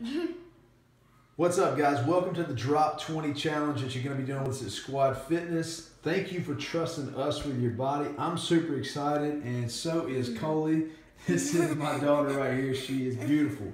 What's up, guys? Welcome to the Drop 20 Challenge that you're going to be doing with at Squad Fitness. Thank you for trusting us with your body. I'm super excited, and so is Coley. This is my daughter right here. She is beautiful.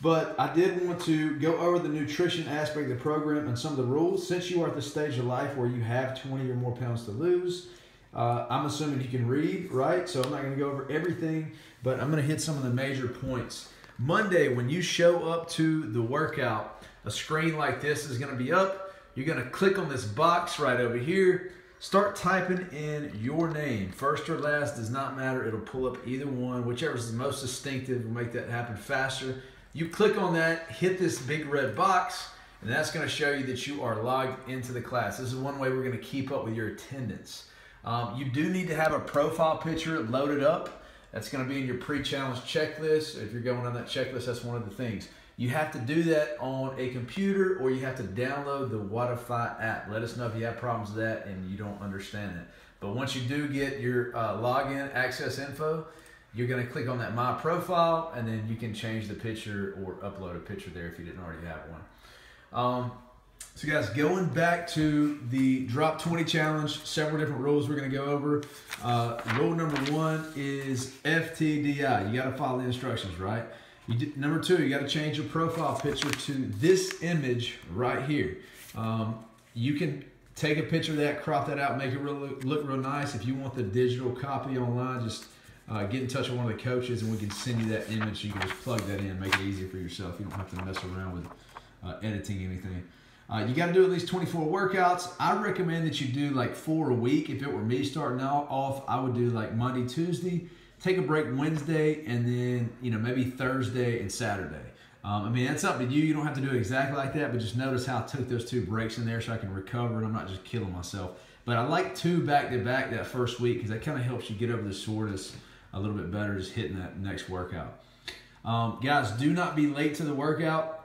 But I did want to go over the nutrition aspect of the program and some of the rules. Since you are at the stage of life where you have 20 or more pounds to lose, uh, I'm assuming you can read, right? So I'm not going to go over everything, but I'm going to hit some of the major points. Monday, when you show up to the workout, a screen like this is going to be up. You're going to click on this box right over here. Start typing in your name. First or last does not matter. It'll pull up either one. Whichever is the most distinctive will make that happen faster. You click on that, hit this big red box, and that's going to show you that you are logged into the class. This is one way we're going to keep up with your attendance. Um, you do need to have a profile picture loaded up. That's going to be in your pre-challenge checklist. If you're going on that checklist, that's one of the things. You have to do that on a computer or you have to download the Wodify app. Let us know if you have problems with that and you don't understand it. But once you do get your uh, login access info, you're going to click on that My Profile, and then you can change the picture or upload a picture there if you didn't already have one. Um, so, guys, going back to the Drop 20 Challenge, several different rules we're going to go over. Uh, rule number one is FTDI. You got to follow the instructions, right? Number two, you got to change your profile picture to this image right here. Um, you can take a picture of that, crop that out, make it real, look real nice. If you want the digital copy online, just uh, get in touch with one of the coaches and we can send you that image. You can just plug that in, make it easier for yourself. You don't have to mess around with uh, editing anything. Uh, you got to do at least 24 workouts. I recommend that you do like four a week. If it were me starting off, I would do like Monday, Tuesday, take a break Wednesday, and then you know maybe Thursday and Saturday. Um, I mean, that's up to you. You don't have to do it exactly like that, but just notice how I took those two breaks in there so I can recover and I'm not just killing myself. But I like two back to back that first week because that kind of helps you get over the soreness a little bit better just hitting that next workout. Um, guys, do not be late to the workout.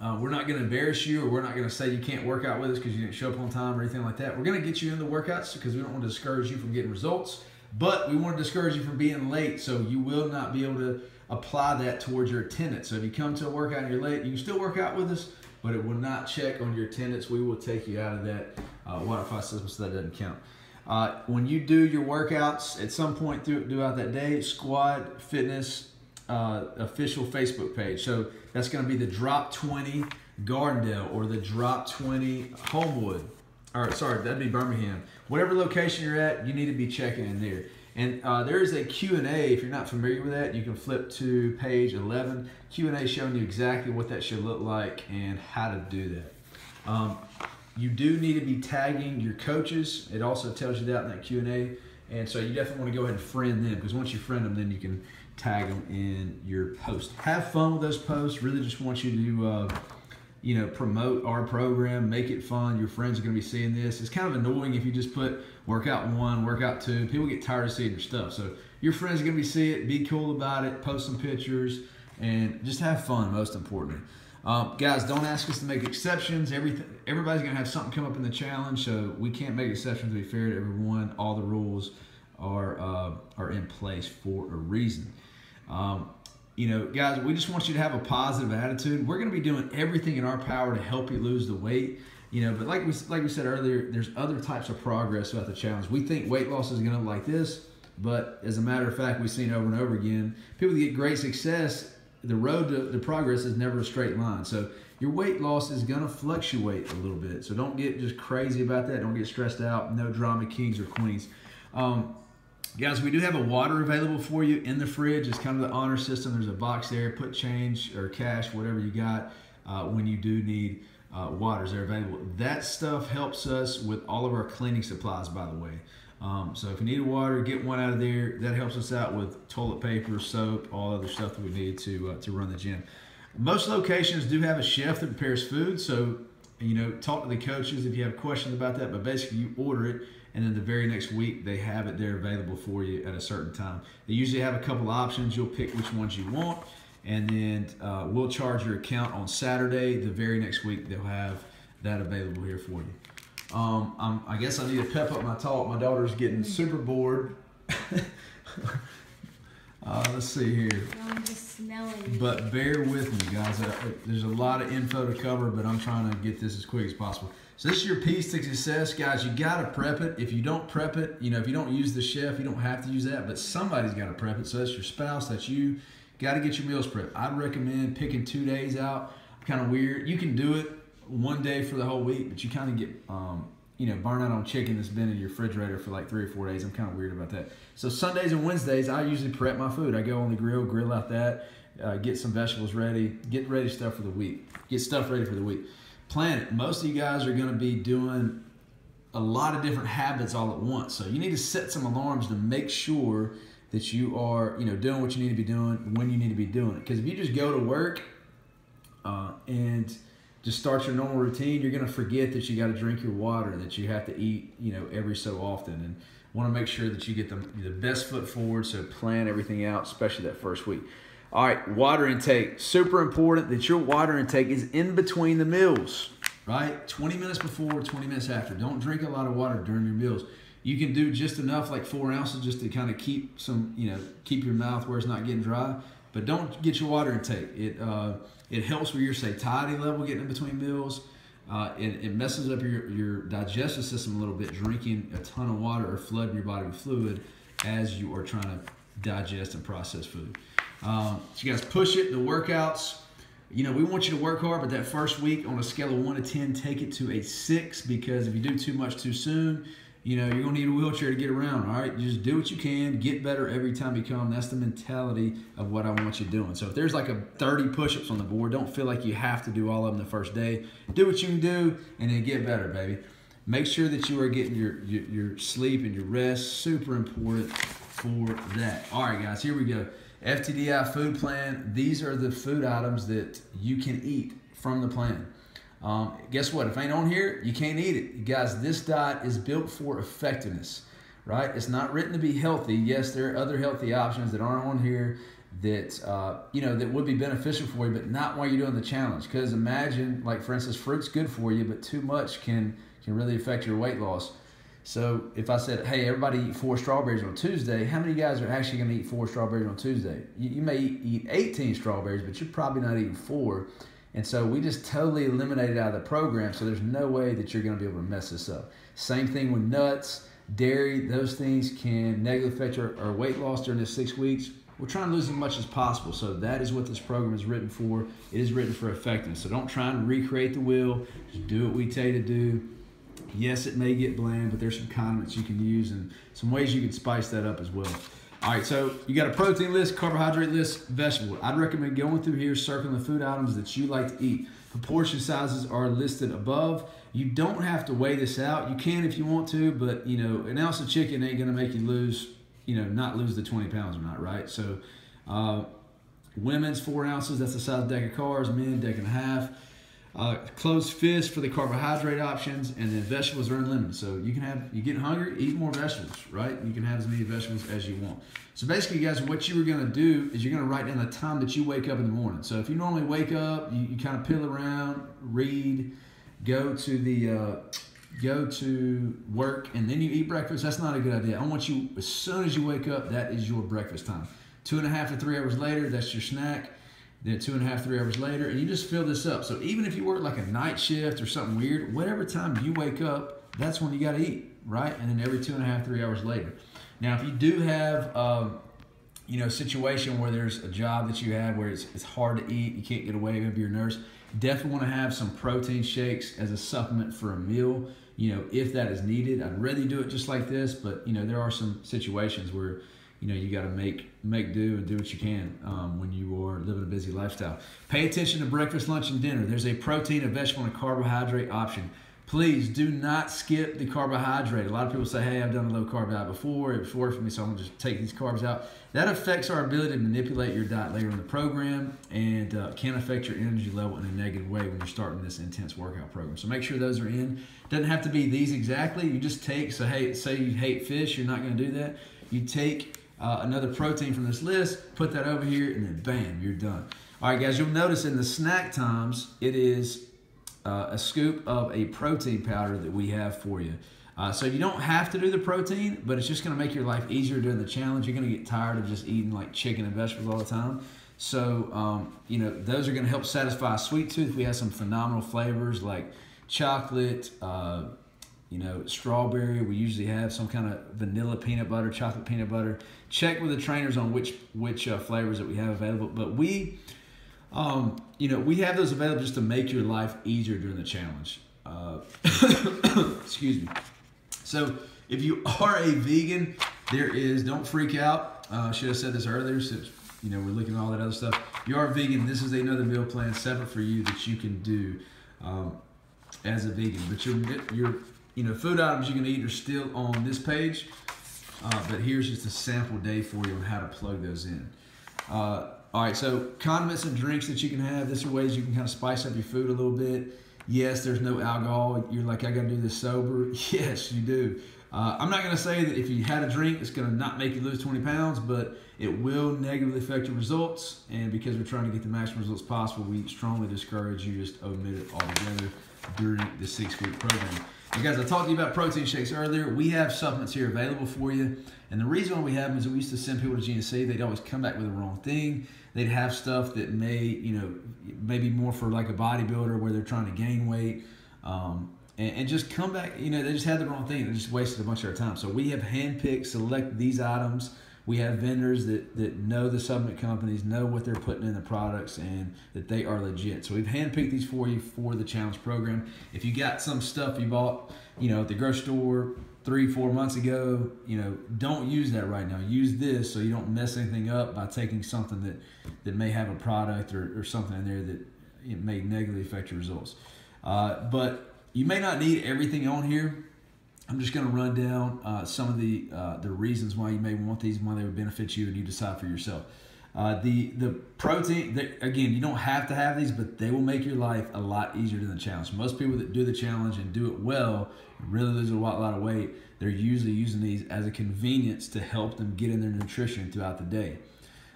Uh, we're not going to embarrass you or we're not going to say you can't work out with us because you didn't show up on time or anything like that. We're going to get you in the workouts because we don't want to discourage you from getting results, but we want to discourage you from being late so you will not be able to apply that towards your attendance. So if you come to a workout and you're late, you can still work out with us, but it will not check on your attendance. We will take you out of that uh, Wodify system so that doesn't count. Uh, when you do your workouts at some point throughout that day, Squad Fitness uh, official Facebook page. So that's going to be the Drop 20 Gardendale or the Drop 20 Homewood. Or sorry, that'd be Birmingham. Whatever location you're at, you need to be checking in there. And uh, there is a Q&A. If you're not familiar with that, you can flip to page 11. Q&A showing you exactly what that should look like and how to do that. Um, you do need to be tagging your coaches. It also tells you that in that Q&A. And so you definitely want to go ahead and friend them because once you friend them, then you can tag them in your post. Have fun with those posts. Really just want you to, uh, you know, promote our program, make it fun. Your friends are going to be seeing this. It's kind of annoying if you just put workout one, workout two. People get tired of seeing your stuff. So your friends are going to be see it. Be cool about it. Post some pictures and just have fun. Most importantly. Um, guys, don't ask us to make exceptions. Everything, everybody's gonna have something come up in the challenge, so we can't make exceptions to be fair to everyone. All the rules are uh, are in place for a reason. Um, you know, guys, we just want you to have a positive attitude. We're going to be doing everything in our power to help you lose the weight. You know, but like we like we said earlier, there's other types of progress throughout the challenge. We think weight loss is going to look like this, but as a matter of fact, we've seen over and over again, people that get great success, the road to, to progress is never a straight line. So your weight loss is going to fluctuate a little bit. So don't get just crazy about that. Don't get stressed out. No drama kings or queens. Um, Guys, we do have a water available for you in the fridge. It's kind of the honor system. There's a box there. Put change or cash, whatever you got, uh, when you do need uh, waters. They're available. That stuff helps us with all of our cleaning supplies, by the way. Um, so if you need water, get one out of there. That helps us out with toilet paper, soap, all other stuff that we need to uh, to run the gym. Most locations do have a chef that prepares food, so you know talk to the coaches if you have questions about that. But basically, you order it and then the very next week they have it there available for you at a certain time. They usually have a couple options. You'll pick which ones you want, and then uh, we'll charge your account on Saturday. The very next week they'll have that available here for you. Um, i guess I need to pep up my talk. My daughter's getting super bored. Uh, let's see here. I'm just smelling. But bear with me, guys. Uh, There's a lot of info to cover, but I'm trying to get this as quick as possible. So this is your piece to success, guys. You got to prep it. If you don't prep it, you know, if you don't use the chef, you don't have to use that, but somebody's got to prep it. So that's your spouse, that's you. Got to get your meals prepped. I'd recommend picking two days out. Kind of weird. You can do it one day for the whole week, but you kind of get, um, you know, burn out on chicken that's been in your refrigerator for like three or four days. I'm kind of weird about that. So Sundays and Wednesdays, I usually prep my food. I go on the grill, grill out that, uh, get some vegetables ready, get ready stuff for the week, get stuff ready for the week. Plan it. Most of you guys are going to be doing a lot of different habits all at once. So you need to set some alarms to make sure that you are, you know, doing what you need to be doing when you need to be doing it. Because if you just go to work uh, and just start your normal routine, you're going to forget that you got to drink your water, that you have to eat, you know, every so often, and want to make sure that you get the, the best foot forward. So plan everything out, especially that first week. All right, water intake. Super important that your water intake is in between the meals, right? 20 minutes before, 20 minutes after. Don't drink a lot of water during your meals. You can do just enough, like four ounces, just to kind of keep some, you know, keep your mouth where it's not getting dry. But don't get your water intake. It uh, it helps with your satiety level getting in between meals. Uh, it, it messes up your, your digestive system a little bit, drinking a ton of water or flooding your body with fluid as you are trying to digest and process food. Um, so you guys push it, the workouts. You know, we want you to work hard, but that first week on a scale of one to 10, take it to a six because if you do too much too soon, you know, you're going to need a wheelchair to get around, all right? Just do what you can, get better every time you come. That's the mentality of what I want you doing. So if there's like a 30 push-ups on the board, don't feel like you have to do all of them the first day. Do what you can do and then get better, baby. Make sure that you are getting your, your, your sleep and your rest. Super important for that. All right, guys, here we go. FTDI food plan. These are the food items that you can eat from the plan. Um, guess what? If ain't on here, you can't eat it. Guys, this diet is built for effectiveness, right? It's not written to be healthy. Yes, there are other healthy options that aren't on here that uh, you know that would be beneficial for you, but not while you're doing the challenge. Because imagine, like for instance, fruit's good for you, but too much can can really affect your weight loss. So if I said, hey, everybody eat four strawberries on Tuesday, how many guys are actually going to eat four strawberries on Tuesday? You, you may eat 18 strawberries, but you're probably not eating four. And so we just totally eliminated out of the program. So there's no way that you're going to be able to mess this up. Same thing with nuts, dairy, those things can negatively affect our, our weight loss during this six weeks. We're trying to lose as much as possible. So that is what this program is written for. It is written for effectiveness. So don't try and recreate the wheel. Just do what we tell you to do. Yes, it may get bland, but there's some condiments you can use and some ways you can spice that up as well. All right, so you got a protein list, carbohydrate list, vegetable. I'd recommend going through here, circling the food items that you like to eat. Proportion sizes are listed above. You don't have to weigh this out. You can if you want to, but you know, an ounce of chicken ain't gonna make you lose, you know, not lose the 20 pounds or not, right? So, uh, women's four ounces, that's the size of deck of cars. Men, deck and a half. Uh, closed fist for the carbohydrate options, and then vegetables are unlimited. So you can have, you get hungry, eat more vegetables, right? You can have as many vegetables as you want. So basically, guys, what you going to do is you're going to write down the time that you wake up in the morning. So if you normally wake up, you, you kind of pill around, read, go to the, uh, go to work, and then you eat breakfast. That's not a good idea. I want you, as soon as you wake up, that is your breakfast time. Two and a half to three hours later, that's your snack then two and a half, three hours later, and you just fill this up. So even if you work like a night shift or something weird, whatever time you wake up, that's when you got to eat, right? And then every two and a half, three hours later. Now, if you do have, um, you know, a situation where there's a job that you have where it's, it's hard to eat, you can't get away, maybe you're a nurse, definitely want to have some protein shakes as a supplement for a meal, you know, if that is needed. I'd rather do it just like this, but, you know, there are some situations where you know you got to make make do and do what you can um, when you are living a busy lifestyle. Pay attention to breakfast, lunch, and dinner. There's a protein, a vegetable, and a carbohydrate option. Please do not skip the carbohydrate. A lot of people say, "Hey, I've done a low carb diet before. It's worked for me, so I'm gonna just take these carbs out." That affects our ability to manipulate your diet later in the program and uh, can affect your energy level in a negative way when you're starting this intense workout program. So make sure those are in. Doesn't have to be these exactly. You just take. So hey, say you hate fish, you're not going to do that. You take uh, another protein from this list, put that over here, and then bam, you're done. All right, guys, you'll notice in the snack times, it is uh, a scoop of a protein powder that we have for you. Uh, so you don't have to do the protein, but it's just going to make your life easier during the challenge. You're going to get tired of just eating like chicken and vegetables all the time. So um, you know those are going to help satisfy sweet tooth. We have some phenomenal flavors like chocolate. Uh, you know, strawberry. We usually have some kind of vanilla peanut butter, chocolate peanut butter. Check with the trainers on which which uh, flavors that we have available. But we, um, you know, we have those available just to make your life easier during the challenge. Uh, excuse me. So if you are a vegan, there is don't freak out. Uh, should have said this earlier since you know we're looking at all that other stuff. If you are vegan. This is another meal plan separate for you that you can do um, as a vegan. But your your you know food items you can eat are still on this page. Uh, but here's just a sample day for you on how to plug those in. Uh, all right, so condiments and drinks that you can have. This are ways you can kind of spice up your food a little bit. Yes, there's no alcohol. You're like, I got to do this sober. Yes, you do. Uh, I'm not going to say that if you had a drink, it's going to not make you lose 20 pounds, but it will negatively affect your results. And because we're trying to get the maximum results possible, we strongly discourage you just omit it altogether during the six week program. And guys, I talked to you about protein shakes earlier. We have supplements here available for you. And the reason why we have them is we used to send people to GNC. They'd always come back with the wrong thing. They'd have stuff that may, you know, maybe more for like a bodybuilder where they're trying to gain weight. Um, and, and, just come back, you know, they just had the wrong thing. They just wasted a bunch of our time. So we have handpicked, select these items we have vendors that, that know the supplement companies, know what they're putting in the products, and that they are legit. So we've handpicked these for you for the challenge program. If you got some stuff you bought, you know, at the grocery store three, four months ago, you know, don't use that right now. Use this so you don't mess anything up by taking something that, that may have a product or, or something in there that it may negatively affect your results. Uh, but you may not need everything on here. I'm just going to run down uh, some of the uh, the reasons why you may want these, why they would benefit you, and you decide for yourself. Uh, the the protein they, again, you don't have to have these, but they will make your life a lot easier than the challenge. Most people that do the challenge and do it well, really lose a lot, lot of weight. They're usually using these as a convenience to help them get in their nutrition throughout the day.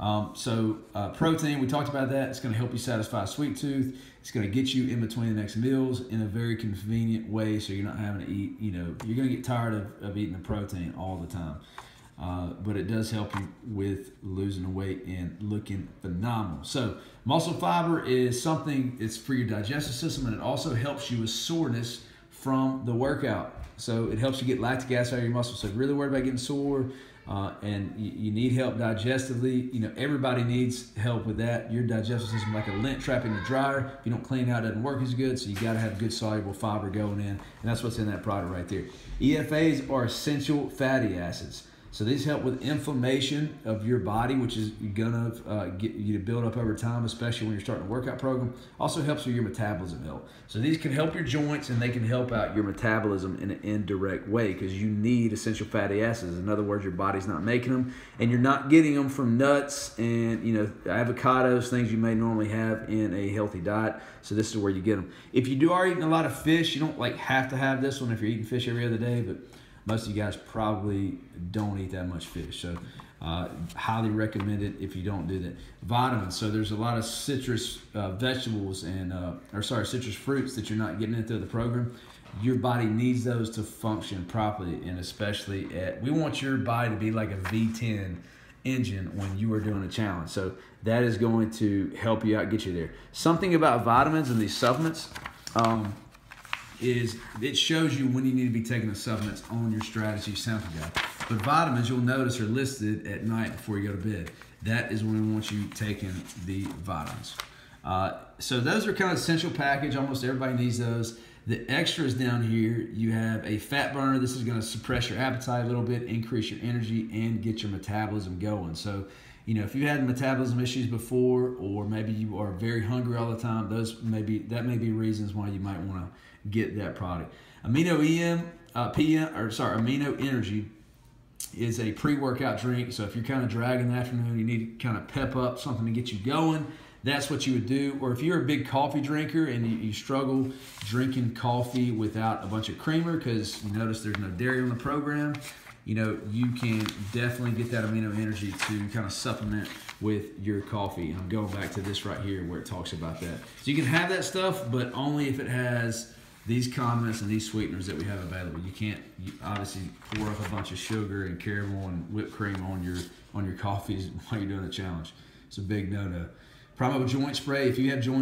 Um, so uh, protein, we talked about that. It's going to help you satisfy sweet tooth. It's going to get you in between the next meals in a very convenient way, so you're not having to eat. You know, you're going to get tired of, of eating the protein all the time. Uh, but it does help you with losing weight and looking phenomenal. So, muscle fiber is something it's for your digestive system, and it also helps you with soreness from the workout. So, it helps you get lactic acid out of your muscles. So, if you're really worried about getting sore, uh, and you, you, need help digestively. You know, everybody needs help with that. Your digestive system, like a lint trap in the dryer, if you don't clean out, it doesn't work as good. So you got to have good soluble fiber going in, and that's what's in that product right there. EFAs are essential fatty acids. So these help with inflammation of your body, which is gonna uh, get you to build up over time, especially when you're starting a workout program. Also helps with your metabolism health. So these can help your joints and they can help out your metabolism in an indirect way because you need essential fatty acids. In other words, your body's not making them, and you're not getting them from nuts and you know avocados, things you may normally have in a healthy diet. So this is where you get them. If you do are eating a lot of fish, you don't like have to have this one if you're eating fish every other day, but most of you guys probably don't eat that much fish. So, uh, highly recommend it if you don't do that. Vitamins. So there's a lot of citrus uh, vegetables and, uh, or sorry, citrus fruits that you're not getting into the program. Your body needs those to function properly, and especially at. We want your body to be like a V10 engine when you are doing a challenge. So that is going to help you out, get you there. Something about vitamins and these supplements. Um, is it shows you when you need to be taking the supplements on your strategy sample guide. But vitamins, you'll notice, are listed at night before you go to bed. That is when we want you taking the vitamins. Uh, so those are kind of essential package. Almost everybody needs those. The extras down here, you have a fat burner. This is going to suppress your appetite a little bit, increase your energy, and get your metabolism going. So, you know, if you had metabolism issues before, or maybe you are very hungry all the time, those maybe that may be reasons why you might want to get that product. Amino EM, uh, PM, or sorry, Amino Energy is a pre-workout drink. So if you're kind of dragging the afternoon, you need to kind of pep up something to get you going. That's what you would do. Or if you're a big coffee drinker and you, you struggle drinking coffee without a bunch of creamer because you notice there's no dairy on the program, you know, you can definitely get that amino energy to kind of supplement with your coffee. I'm going back to this right here where it talks about that. So you can have that stuff, but only if it has these condiments and these sweeteners that we have available. You can't you obviously pour up a bunch of sugar and caramel and whipped cream on your on your coffees while you're doing the challenge. It's a big no-no. Primal joint spray. If you have joint